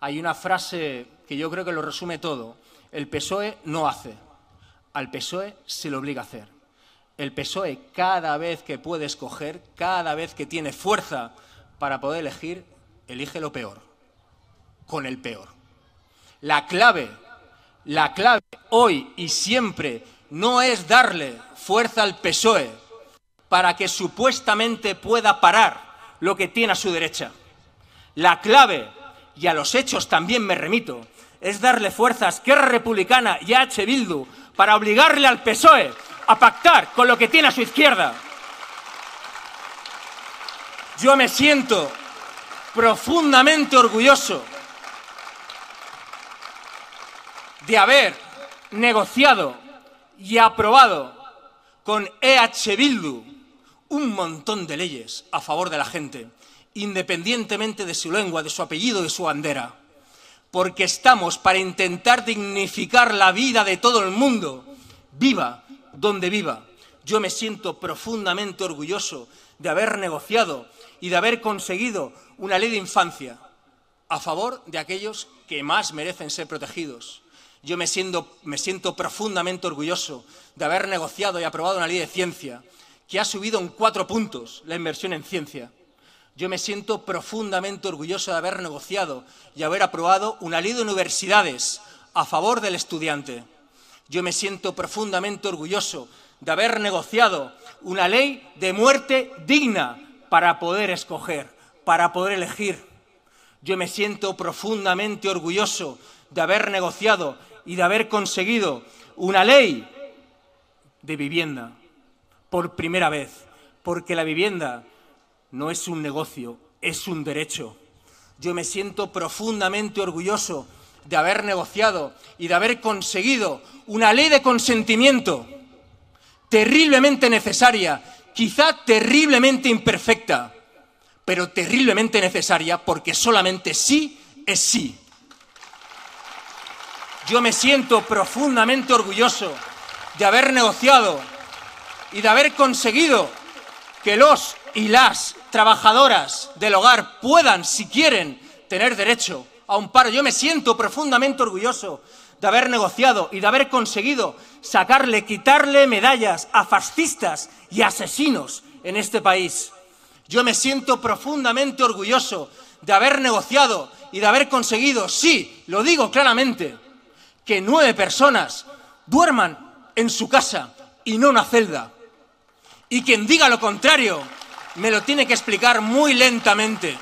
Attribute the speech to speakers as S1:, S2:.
S1: Hay una frase que yo creo que lo resume todo. El PSOE no hace, al PSOE se le obliga a hacer. El PSOE cada vez que puede escoger, cada vez que tiene fuerza para poder elegir, elige lo peor, con el peor. La clave, la clave hoy y siempre no es darle fuerza al PSOE para que supuestamente pueda parar lo que tiene a su derecha. La clave, y a los hechos también me remito, es darle fuerza a Republicana y a H. Bildu para obligarle al PSOE a pactar con lo que tiene a su izquierda. Yo me siento profundamente orgulloso de haber negociado y aprobado con EH Bildu un montón de leyes a favor de la gente, independientemente de su lengua, de su apellido, de su bandera, porque estamos para intentar dignificar la vida de todo el mundo, viva donde viva. Yo me siento profundamente orgulloso de haber negociado y de haber conseguido una ley de infancia a favor de aquellos que más merecen ser protegidos. Yo me siento, me siento profundamente orgulloso de haber negociado y aprobado una ley de ciencia que ha subido en cuatro puntos la inversión en ciencia. Yo me siento profundamente orgulloso de haber negociado y haber aprobado una ley de universidades a favor del estudiante. Yo me siento profundamente orgulloso de haber negociado una ley de muerte digna para poder escoger, para poder elegir. Yo me siento profundamente orgulloso de haber negociado y de haber conseguido una ley de vivienda por primera vez, porque la vivienda no es un negocio, es un derecho. Yo me siento profundamente orgulloso de haber negociado y de haber conseguido una ley de consentimiento terriblemente necesaria, quizá terriblemente imperfecta, pero terriblemente necesaria porque solamente sí es sí. Yo me siento profundamente orgulloso de haber negociado y de haber conseguido que los y las trabajadoras del hogar puedan, si quieren, tener derecho a un paro. Yo me siento profundamente orgulloso de haber negociado y de haber conseguido sacarle, quitarle medallas a fascistas y asesinos en este país. Yo me siento profundamente orgulloso de haber negociado y de haber conseguido, sí, lo digo claramente, que nueve personas duerman en su casa y no en una celda. Y quien diga lo contrario me lo tiene que explicar muy lentamente.